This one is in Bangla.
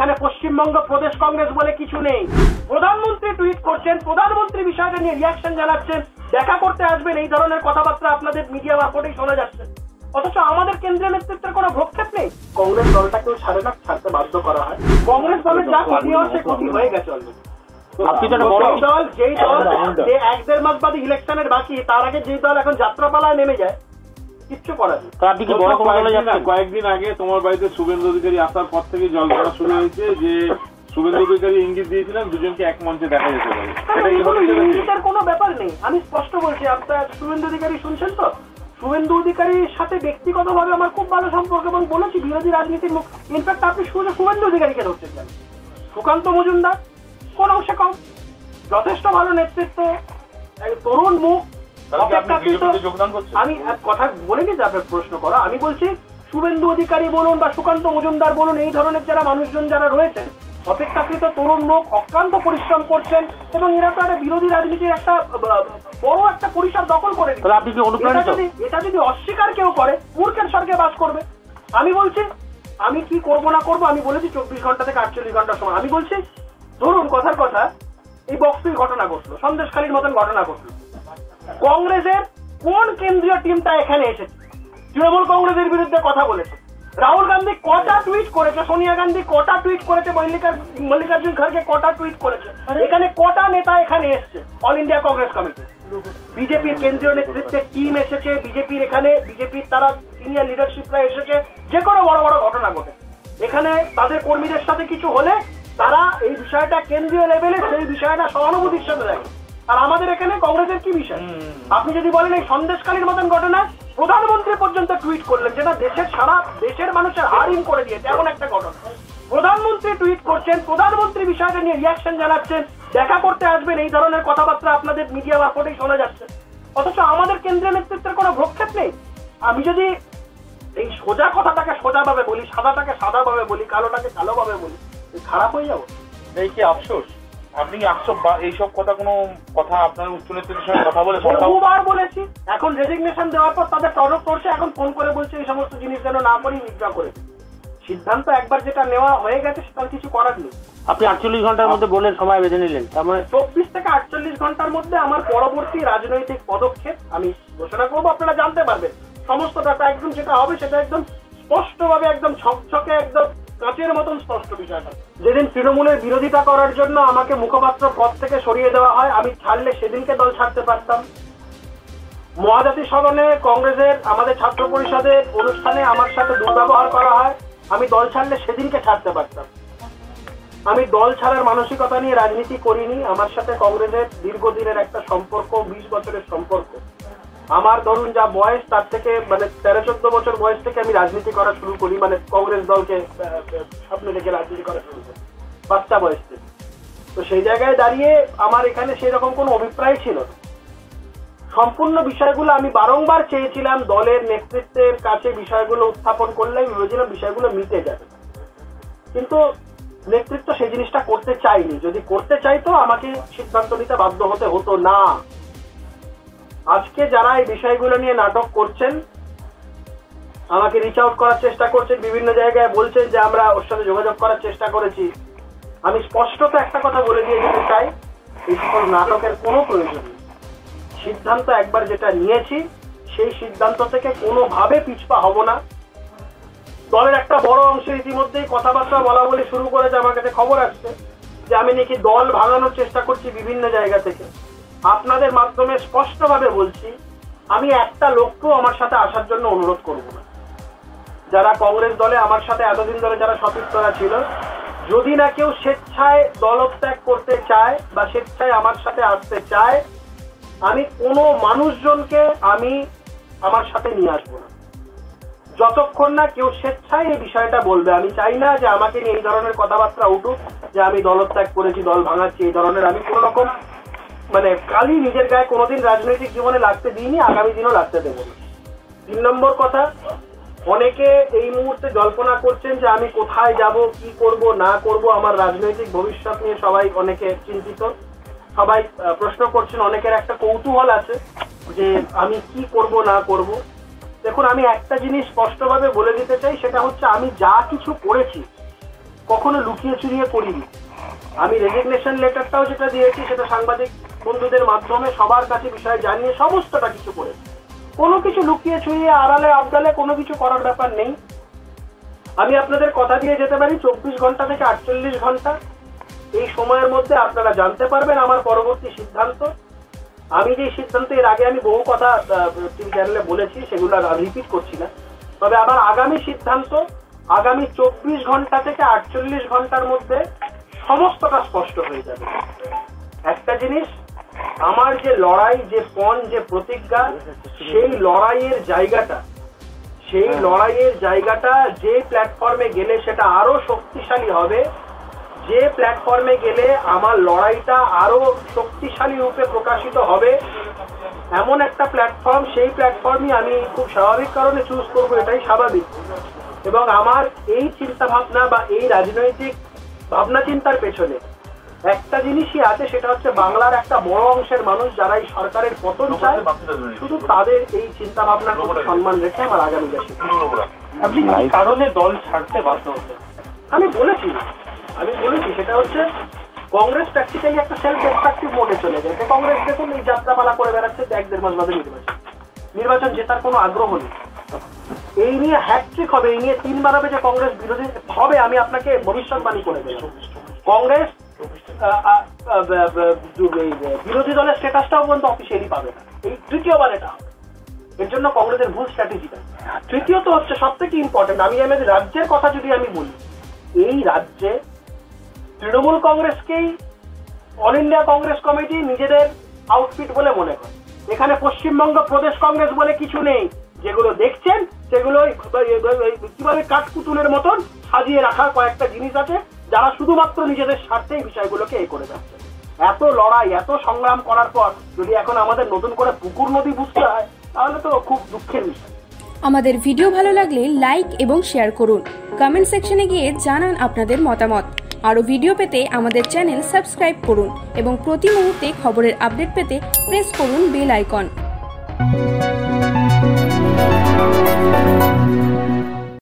এখানে পশ্চিমবঙ্গ প্রদেশ কংগ্রেস বলে কিছু নেই। প্রধানমন্ত্রী টুইট করছেন প্রধানমন্ত্রী বিষয়টা নিয়ে রিয়াকশন জানাচ্ছেন দেখা করতে আসবেন এই ধরনের কথাবার্তা আপনাদের মিডিয়া মারফতেই শোনা যাচ্ছে। অথচ আমাদের কেন্দ্রীয় নেতৃত্বের কোনো ভ্রক্ষেপ নেই। কংগ্রেস দলটাকেও ছাড়ে না ছাড়তে বাধ্য করা হয়। কংগ্রেস দলের যা ক্ষতি সে ক্ষতি হয়ে গেছে অলরেডি দল যেই দল যে এক দেড় মাস বাদে ইলেকশনের বাকি তার আগে যেই দল এখন যাত্রাপালায় নেমে যায় কিচ্ছু করার তো আপনি কি বড় কোনো দলে যাচ্ছেন কয়েকদিন আগে তোমার বাড়িতে শুভেন্দু অধিকারী আসার পর থেকে জল ধরা শুরু হয়েছে যে শুভেন্দু অধিকারী ইঙ্গিত দিয়েছিলেন দুজনকে এক মঞ্চে দেখা যেতে পারে। কি ইঙ্গিতের কোনো ব্যাপার নেই। আমি স্পষ্ট বলছি আপনার শুভেন্দু অধিকারী শুনছেন তো? শুভেন্দু অধিকারীর সাথে ব্যক্তিগতভাবে আমার খুব ভালো সম্পর্ক এবং বলেছি বিরোধী রাজনীতির মুখ ইনফ্যাক্ট আপনি শুধু শুভেন্দু অধিকারীকে ধরছেন কেন? সুকান্ত মজুমদার কোন অংশে কম। যথেষ্ট ভালো নেতৃত্ব এক তরুণ মুখ আমি কথা বলিনি যে আপনার প্রশ্ন করা। আমি বলছি শুভেন্দু অধিকারী বলুন বা সুকান্ত মজুমদার বলুন এই ধরনের যারা মানুষজন যারা রয়েছেন অপেক্ষাকৃত তরুণ লোক অক্লান্ত পরিশ্রম করছেন এবং এরা তো একটা বিরোধী রাজনীতির একটা বড় একটা পরিসর দখল করে আপনি কি এটা অনুপ্রাণিত যদি এটা যদি অস্বীকার কেউ করে মূর্খের স্বর্গে বাস করবে। আমি বলছি আমি কি করব না করব আমি বলেছি চব্বিশ ঘণ্টা থেকে আটচল্লিশ ঘণ্টার সময়। আমি বলছি ধরুন কথার কথা এই বক্সির ঘটনা ঘটলো সন্দেশখালীর মতন ঘটনা ঘটলো। কংগ্রেসের কোন কেন্দ্রীয় টিমটা এখানে এসেছে? তৃণমূল কংগ্রেসের বিরুদ্ধে কথা বলেছে। রাহুল গান্ধী কটা টুইট করেছে? সোনিয়া গান্ধী কটা টুইট করেছে? মল্লিকার মল্লিকার্জুন খড়গে কটা টুইট করেছে? এখানে কটা নেতা এখানে এসছে? অল ইন্ডিয়া কংগ্রেস কমিটি বিজেপির কেন্দ্রীয় নেতৃত্বের টিম এসেছে বিজেপির এখানে বিজেপির তারা সিনিয়র লিডারশিপরা এসেছে যে কোনো বড় বড় ঘটনা ঘটে। এখানে তাদের কর্মীদের সাথে কিছু হলে তারা এই বিষয়টা কেন্দ্রীয় লেভেলে সেই বিষয়টা সহানুভূতির সাথে দেখে। আর আমাদের এখানে কংগ্রেসের কি বিষয়? আপনি যদি বলেন এই সন্দেশকালীর মতন ঘটনা প্রধানমন্ত্রী পর্যন্ত টুইট করলেন যেটা দেশের সারা দেশের মানুষের হারিম করে দিয়েছে এমন একটা ঘটনা। প্রধানমন্ত্রী টুইট করছেন প্রধানমন্ত্রী বিষয়টা নিয়ে রিয়াকশন জানাচ্ছেন দেখা করতে আসবেন এই ধরনের কথাবার্তা আপনাদের মিডিয়া মারফতেই শোনা যাচ্ছে। অথচ আমাদের কেন্দ্রীয় নেতৃত্বের কোনো ভ্রক্ষেপ নেই। আমি যদি এই সোজা কথাটাকে সোজা ভাবে বলি সাদাটাকে সাদা ভাবে বলি কালোটাকে কালো ভাবে বলি খারাপ হয়ে যাব। এই কি আফসোস? আপনি কি এইসব কথা কোনো কথা আপনার উচ্চ নেতৃত্বের সঙ্গে কথা বলে বহুবার বলেছি। এখন রেজিগনেশন দেওয়ার পর তাদের তরফ করছে এখন ফোন করে বলছে এই সমস্ত জিনিস যেন না করি উইথড্র করে। সিদ্ধান্ত একবার যেটা নেওয়া হয়ে গেছে সেটা কিছু করার নেই। আপনি আটচল্লিশ ঘণ্টার মধ্যে বললেন সময় বেঁধে নিলেন তার মানে চব্বিশ থেকে আটচল্লিশ ঘণ্টার মধ্যে আমার পরবর্তী রাজনৈতিক পদক্ষেপ আমি ঘোষণা করব আপনারা জানতে পারবেন। সমস্ত ডাটা একদম যেটা হবে সেটা একদম স্পষ্টভাবে একদম ছকছকে একদম কাঁচের মতন স্পষ্ট বিষয়টা। যেদিন তৃণমূলের বিরোধিতা করার জন্য আমাকে মুখপাত্র পদ থেকে সরিয়ে দেওয়া হয়, আমি ছাড়লে সেদিনকে দল ছাড়তে পারতাম। মহাজাতি সদনে কংগ্রেসের, আমাদের ছাত্র পরিষদের অনুষ্ঠানে আমার সাথে দুর্ব্যবহার করা হয়, আমি দল ছাড়লে সেদিনকে ছাড়তে পারতাম। আমি দল ছাড়ার মানসিকতা নিয়ে রাজনীতি করিনি, আমার সাথে কংগ্রেসের দীর্ঘদিনের একটা সম্পর্ক, বিশ বছরের সম্পর্ক। আমার ধরুন যা বয়স তার থেকে মানে তেরো চোদ্দ বছর বয়স থেকে আমি রাজনীতি করা শুরু করি মানে কংগ্রেস দলকে আহ, দেখে রাজনীতি করা শুরু করি বাচ্চা বয়স থেকে। তো সেই জায়গায় দাঁড়িয়ে আমার এখানে সেই রকম কোনো অভিপ্রায় ছিল না। সম্পূর্ণ বিষয়গুলো আমি বারংবার চেয়েছিলাম দলের নেতৃত্বের কাছে বিষয়গুলো উত্থাপন করলে আমি ভেবেছিলাম বিষয়গুলো মিটে যাবে। কিন্তু নেতৃত্ব সেই জিনিসটা করতে চাইনি। যদি করতে চাইতো আমাকে সিদ্ধান্ত নিতে বাধ্য হতে হতো না। আজকে যারা এই বিষয়গুলো নিয়ে নাটক করছেন, আমাকে রিচ আউট করার চেষ্টা করছেন, বিভিন্ন জায়গায় বলছেন যে আমরা ওর সাথে যোগাযোগ করার চেষ্টা করেছি। আমি স্পষ্টত একটা কথা বলে দিয়ে যেতে চাই, এই সকল নাটকের কোনো প্রয়োজন নেই। সিদ্ধান্ত একবার যেটা নিয়েছি, সেই সিদ্ধান্ত থেকে কোনোভাবে পিছপা হব না। দলের একটা বড় অংশ ইতিমধ্যেই কথাবার্তা বলা বলে শুরু করেছে, আমার কাছে খবর আসছে যে আমি নাকি দল ভাঙানোর চেষ্টা করছি বিভিন্ন জায়গা থেকে। আপনাদের মাধ্যমে স্পষ্টভাবে বলছি, আমি একটা লোককেও আমার সাথে আসার জন্য অনুরোধ করব না। যারা কংগ্রেস দলে আমার সাথে এতদিন ধরে যারা সতীর্থরা ছিল, যদি না কেউ স্বেচ্ছায় দলত্যাগ করতে চায় বা স্বেচ্ছায় আমার সাথে আসতে চায়, আমি কোনো মানুষজনকে আমি আমার সাথে নিয়ে আসব না। যতক্ষণ না কেউ স্বেচ্ছায় এই বিষয়টা বলবে, আমি চাই না যে আমাকে নিয়ে এই ধরনের কথাবার্তা উঠুক, যে আমি দলত্যাগ করেছি, দল ভাঙাচ্ছি, এই ধরনের আমি কোনো রকম মানে কালি নিজের গায়ে কোনোদিন রাজনৈতিক জীবনে লাগতে দিইনি, আগামী দিনও লাগতে দেবো। না তিন নম্বর কথা, অনেকে এই মুহূর্তে জল্পনা করছেন যে আমি কোথায় যাব, কি করব, না করব, আমার রাজনৈতিক ভবিষ্যৎ নিয়ে সবাই অনেকে চিন্তিত। সবাই প্রশ্ন করছেন, অনেকের একটা কৌতূহল আছে যে আমি কি করব, না করব। দেখুন, আমি একটা জিনিস স্পষ্টভাবে বলে দিতে চাই, সেটা হচ্ছে আমি যা কিছু করেছি, কখনো লুকিয়ে চুরিয়ে করিনি। আমি রেজিগনেশন লেটারটাও যেটা দিয়েছি, সেটা সাংবাদিক বন্ধুদের মাধ্যমে সবার কাছে বিষয় জানিয়ে সমস্তটা কিছু করে কোনো কিছু লুকিয়ে ছুঁয়ে আড়ালে আবদালে কোনো কিছু করার ব্যাপার নেই। আমি আপনাদের কথা দিয়ে যেতে পারি, চব্বিশ ঘণ্টা থেকে আটচল্লিশ ঘণ্টা। এই সময়ের মধ্যে আপনারা জানতে পারবেন আমার পরবর্তী সিদ্ধান্ত। আমি যে সিদ্ধান্ত এর আগে আমি বহু কথা টিভি চ্যানেলে বলেছি, সেগুলো রিপিট করছি না। তবে আমার আগামী সিদ্ধান্ত, আগামী চব্বিশ ঘণ্টা থেকে আটচল্লিশ ঘণ্টার মধ্যে সমস্তটা স্পষ্ট হয়ে যাবে। একটা জিনিস আমার যে লড়াই যে পণ যে প্রতিজ্ঞা সেই লড়াইয়ের জায়গাটা সেই লড়াইয়ের জায়গাটা যে প্ল্যাটফর্মে গেলে সেটা আরও শক্তিশালী হবে যে প্ল্যাটফর্মে গেলে আমার লড়াইটা আরও শক্তিশালী রূপে প্রকাশিত হবে এমন একটা প্ল্যাটফর্ম সেই প্ল্যাটফর্মই আমি খুব স্বাভাবিক কারণে চুজ করব এটাই স্বাভাবিক। এবং আমার এই চিন্তা ভাবনা বা এই রাজনৈতিক ভাবনা চিন্তার পেছনে একটা জিনিসই আছে সেটা হচ্ছে বাংলার একটা বড় অংশের মানুষ যারা এই সরকারের পতন চায় শুধু তাদের এই চিন্তা ভাবনার সম্মান রেখে আমার আগামী দেশে আপনি কি কারণে দল ছাড়তে বাধ্য হচ্ছেন আমি বলেছি আমি বলেছি সেটা হচ্ছে কংগ্রেস প্র্যাকটিক্যালি একটা সেলফ ডিস্ট্রাকটিভ মোডে চলে যায়। কংগ্রেস দেখুন এই যাত্রাপালা করে বেড়াচ্ছে এক দেড় মাস বাদে নির্বাচন। নির্বাচন জেতার কোনো আগ্রহ নেই। এই নিয়ে হ্যাট্রিক হবে এই নিয়ে তিনবার হবে যে কংগ্রেস বিরোধী হবে আমি আপনাকে ভবিষ্যৎবাণী করে দিলাম কংগ্রেস বিরোধী দলের স্ট্যাটাসটাও পর্যন্ত অফিসিয়ালি পাবে না। এই তৃতীয়বার এটা। এর জন্য কংগ্রেসের ভুল স্ট্র্যাটেজিটা তৃতীয়ত হচ্ছে সব থেকে ইম্পর্টেন্ট আমি আমাদের রাজ্যের কথা যদি আমি বলি, এই রাজ্যে তৃণমূল কংগ্রেসকেই অল ইন্ডিয়া কংগ্রেস কমিটি নিজেদের আউটফিট বলে মনে করে এখানে পশ্চিমবঙ্গ প্রদেশ কংগ্রেস বলে কিছু নেই। যেগুলো দেখছেন, সেগুলো কীভাবে কাঠপুতুলের মতন সাজিয়ে রাখার কয়েকটা জিনিস আছে। যারা শুধুমাত্র নিজেদের স্বার্থে এই বিষয়গুলোকে এ করে যাচ্ছে। এত লড়াই, এত সংগ্রাম করার পর যদি এখন আমাদের নতুন করে পুকুর নদী বুঝতে হয়, তাহলে তো খুব দুঃখের বিষয়। আমাদের ভিডিও ভালো লাগলে লাইক এবং শেয়ার করুন। কমেন্ট সেকশনে গিয়ে জানান আপনাদের মতামত। আরও ভিডিও পেতে আমাদের চ্যানেল সাবস্ক্রাইব করুন এবং প্রতি মুহূর্তে খবরের আপডেট পেতে প্রেস করুন বেল আইকন।